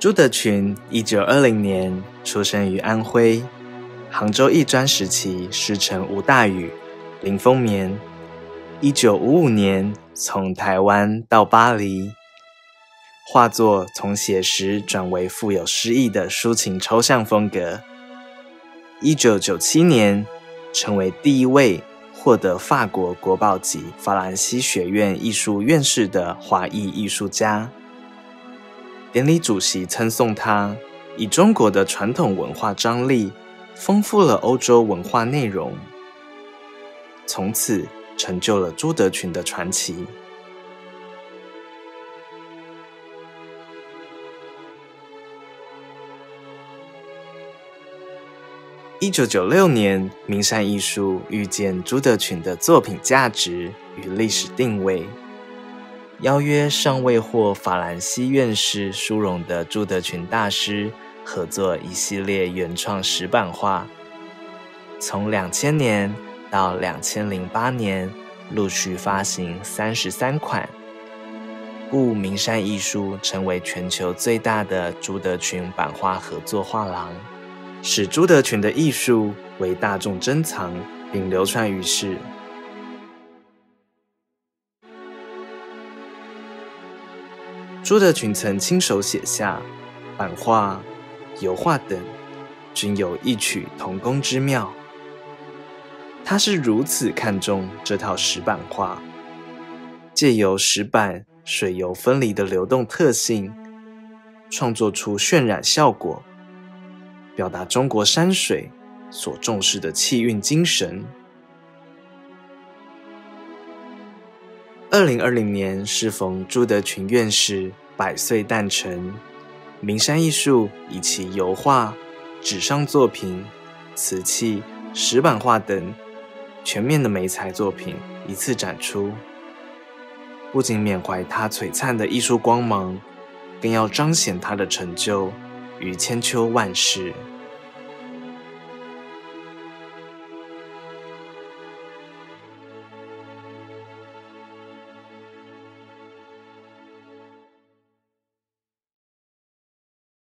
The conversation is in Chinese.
朱德群，一九二零年出生于安徽杭州艺专时期，师承吴大羽、林风眠。一九五五年从台湾到巴黎，画作从写实转为富有诗意的抒情抽象风格。一九九七年，成为第一位获得法国国宝级法兰西学院艺术院士的华裔艺术家。典礼主席称颂他，以中国的传统文化张力，丰富了欧洲文化内容，从此成就了朱德群的传奇。一九九六年，名山艺术遇见朱德群的作品价值与历史定位。邀约尚未获法兰西院士殊荣的朱德群大师合作一系列原创石版画，从两千年到两千零八年陆续发行三十三款，故名山艺术成为全球最大的朱德群版画合作画廊，使朱德群的艺术为大众珍藏并流传于世。朱德群曾亲手写下版画、油画等，均有异曲同工之妙。他是如此看重这套石版画，借由石板水油分离的流动特性，创作出渲染效果，表达中国山水所重视的气韵精神。二零二零年适逢朱德群院士百岁诞辰，名山艺术以其油画、纸上作品、瓷器、石版画等全面的美彩作品一次展出，不仅缅怀他璀璨的艺术光芒，更要彰显他的成就与千秋万世。